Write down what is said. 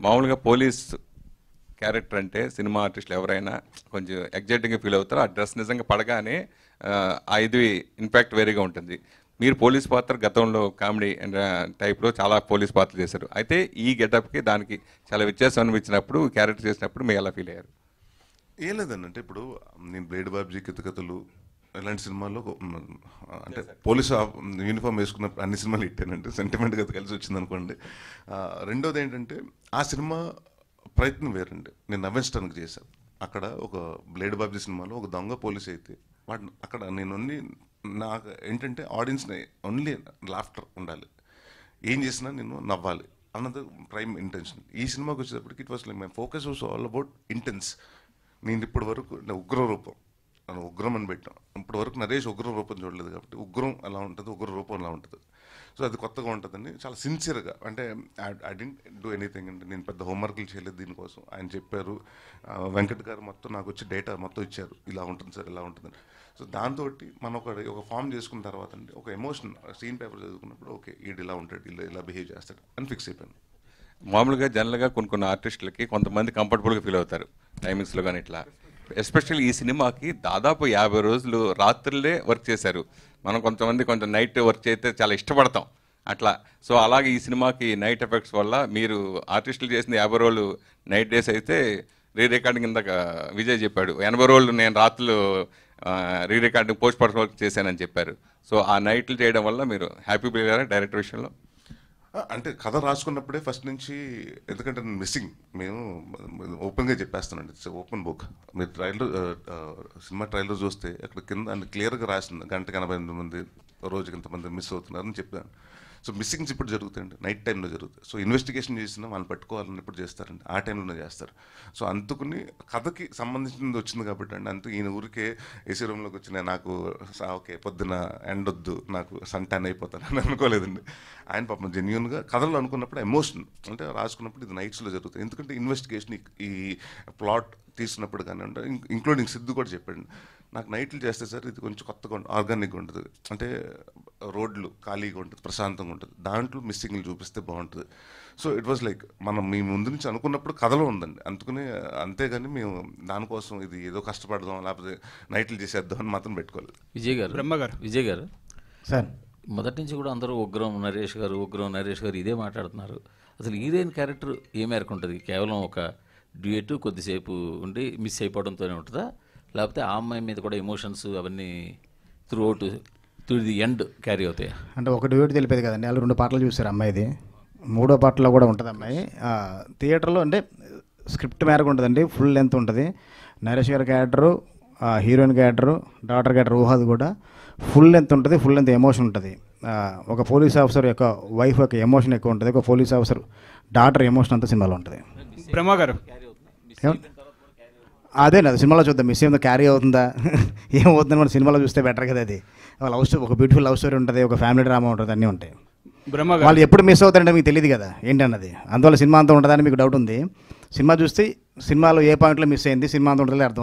మామూలుగా police character అంటే cinema ఆర్టిస్టులు ఎవరైనా కొంచెం ఎగ్జైటింగ్గా ఫీల్ అవుతారు ఆ డ్రెస్ నిజంగా పడగానే ఆ, ఇది ఇంపాక్ట్ వేరేగా ఉంటుంది. మీరు పోలీస్ పాత్ర గతంలో కామెడీ అండ్ టైప్లో చాలా పోలీస్ పాత్ర చేశారు. అయితే ఈ గెటప్కి దానికి చాలా వ్యత్యాసం అనిపించినప్పుడు క్యారెక్టర్ చేసినప్పుడు మీరు ఎలా ఫీల్ అయ్యారు? ఏం లేదండి. అంటే ఇప్పుడు నేను బ్లేడ్ బాబ్జీ కితకథలు ఇలాంటి సినిమాల్లో అంటే పోలీస్ యూనిఫామ్ వేసుకున్న అన్ని సినిమాలు ఇట్టానంటే సెంటిమెంట్ కదా కలిసి వచ్చింది అనుకోండి. రెండోది ఏంటంటే ఆ సినిమా ప్రయత్నం వేరండి. నేను నవ్వించడానికి చేశాను అక్కడ ఒక బ్లేడ్ బాబ్జీ సినిమాలో ఒక దొంగ పోలీస్ అయితే వాడు అక్కడ నేను ఓన్లీ నాకు ఏంటంటే ఆడియన్స్ని ఓన్లీ లాఫ్టర్ ఉండాలి. ఏం చేసినా నేను నవ్వాలి అన్నది ప్రైమ్ ఇంటెన్షన్ ఈ సినిమాకి వచ్చేటప్పటికి it was like my focus was all about intense నేను ఇప్పటి వరకు నా ఉగ్ర ఉగ్రం అని పెట్టాం. ఇప్పటి వరకు నరేష్ ఉగ్ర రూపం చూడలేదు కాబట్టి ఉగ్రం అలా ఉంటుంది ఉగ్ర రూపం ఎలా ఉంటుంది. సో అది కొత్తగా ఉంటుందని చాలా సిన్సియర్గా అంటే ఐ డెంట్ డూ ఎనీథింగ్ అంటే నేను పెద్ద హోంవర్క్లు చేయలేదు దీనికోసం. ఆయన చెప్పారు వెంకట్ గారు మొత్తం నాకు వచ్చి డేటా మొత్తం ఇచ్చారు. ఇలా ఉంటుంది సార్ ఇలా ఉంటుందని సో దాంతో మనం ఒక ఒక ఫామ్ చేసుకున్న తర్వాత అంటే ఒక ఎమోషన్ సీన్ పేపర్ చదువుకున్నప్పుడు ఓకే వీడు ఇలా ఉంటాడు ఇలా ఇలా బిహేవ్ చేస్తాడు అని ఫిక్స్ అయిపోయాను మామూలుగా జనరల్గా కొన్ని కొన్ని ఆర్టిస్టులకి కొంతమంది కంఫర్టబుల్గా ఫీల్ అవుతారు. టైమింగ్స్లో కానీ ఇట్లా. ఎస్పెషల్లీ ఈ సినిమాకి దాదాపు యాభై రోజులు రాత్రులే వర్క్ చేశారు. మనం కొంతమంది కొంచెం నైట్ వర్క్ చేస్తే చాలా ఇష్టపడతాం. అట్లా. సో అలాగే ఈ సినిమాకి నైట్ ఎఫెక్ట్స్ వల్ల మీరు ఆర్టిస్టులు చేసిన యాభై రోజులు నైట్ డేస్ అయితే రీ రికార్డింగ్ ఇందాక విజయ్ చెప్పాడు. ఎనభై రోజులు నేను రాత్రులు re recording post production work చేశానని చెప్పారు. సో ఆ నైట్లు చేయడం వల్ల మీరు హ్యాపీ పోయారా డైరెక్టర్ విషయంలో? అంటే కథ రాసుకున్నప్పుడే ఫస్ట్ నుంచి ఎందుకంటే మిస్సింగ్ మేము ఓపెన్గా చెప్పేస్తానండి. ఇట్స్ ఓపెన్ బుక్ మీరు ట్రైలర్ సినిమా ట్రైలర్ చూస్తే అక్కడ కింద అన్ని క్లియర్గా రాసింది గంటకి ఎనభై ఎనిమిది మంది రోజుకి ఇంతమంది మిస్ అవుతున్నారని చెప్పాను. సో మిస్సింగ్స్ ఇప్పుడు జరుగుతాయండి. నైట్ టైంలో జరుగుతాయి. సో ఇన్వెస్టిగేషన్ చేసిన వాళ్ళని పట్టుకోవాలని ఇప్పుడు చేస్తారండి. ఆ టైంలోనే చేస్తారు. సో అందుకుని కథకి సంబంధించింది వచ్చింది కాబట్టి అండి. అంతకు ఈయన ఊరికే ఏసీ రూమ్లోకి వచ్చిన నాకు ఓకే పొద్దున ఎండ వద్దు నాకు సంటాన్ అయిపోతాను అని అనుకోలేదండి. ఆయన పాపం జెన్యున్గా కథలు అనుకున్నప్పుడు ఎమోషన్ అంటే రాసుకున్నప్పుడు ఇది నైట్స్లో జరుగుతుంది ఎందుకంటే ఇన్వెస్టిగేషన్ ఈ ప్లాట్ తీసినప్పుడు కానివ్వండి ఇంక్లూడింగ్ సిద్ధు కూడా చెప్పండి నాకు నైట్లు చేస్తే సార్ ఇది కొంచెం కొత్తగా ఉంటుంది ఆర్గానిక్గా ఉంటుంది. అంటే రోడ్లు ఖాళీగా ఉంటుంది ప్రశాంతంగా ఉంటుంది. దాంట్లో మిస్సింగ్లు చూపిస్తే బాగుంటుంది. సో ఇట్ వాజ్ లైక్ మనం మీ ముందు నుంచి అనుకున్నప్పుడు కథలో ఉందండి. అందుకని అంతేగాని మేము దానికోసం ఇది ఏదో కష్టపడదాం లేకపోతే నైట్లు చేసేద్దాం అని మాత్రం పెట్టుకోలేదు. విజయ్ గారు బ్రహ్మగారు. విజయ్ గారు. సార్. మొదటి నుంచి కూడా అందరూ ఉగ్రం నరేష్ గారు ఉగ్రం నరేష్ గారు ఇదే మాట్లాడుతున్నారు. అసలు హీరోయిన్ క్యారెక్టర్ ఏ మేరకు ఉంటుంది? కేవలం ఒక డ్యూయేట్ కొద్దిసేపు ఉండి మిస్ అయిపోవడంతోనే ఉంటుందా? లేకపోతే ఆ అమ్మాయి మీద కూడా ఎమోషన్స్ అవన్నీ throughout through the end carry అవుతాయి? అంటే ఒక డ్యూయేట్ తెలిపేది కదండి. వాళ్ళు రెండు పాటలు చూసారు అమ్మాయిది. మూడో పాటలో కూడా ఉంటుంది అమ్మాయి. థియేటర్లో అంటే స్క్రిప్ట్ మేరకు ఉంటుందండి. ఫుల్ లెంత్ ఉంటుంది. నరేష్ గారి character heroine character doctor character ఊహాది కూడా ఫుల్ లెంత్ ఉంటుంది. ఫుల్ లెంత్ ఎమోషన్ ఉంటుంది. ఒక పోలీస్ ఆఫీసర్ యొక్క వైఫ్ యొక్క ఎమోషన్ ఎక్కువ ఉంటుంది ఒక పోలీస్ ఆఫీసర్ డాక్టర్ ఎమోషన్ అంతా సినిమాలో ఉంటుంది. బ్రహ్మగారు ఏం- అదే అది సినిమాలో చూద్దాం మిస్ ఏమో క్యారీ అవుతుందా? ఏమవుతుందని మన సినిమాలో చూస్తే బెటర్ కదా అది. లవ్ స్టోరీ ఒక బ్యూటిఫుల్ లవ్ స్టోరీ ఉంటుంది ఒక ఫ్యామిలీ డ్రామా ఉంటుంది అన్నీ ఉంటాయి. బ్రహ్మగారు వాళ్ళు ఎప్పుడు మిస్ అవుతారంటే మీకు తెలియదు కదా ఏంటన్నది అందువల్ల సినిమా అంతా ఉంటుందని మీకు డౌట్ ఉంది. సినిమా చూస్తే సినిమాలో ఏ పాయింట్లో మిస్ అయింది సినిమా అంతా ఉంటుందో అర్థం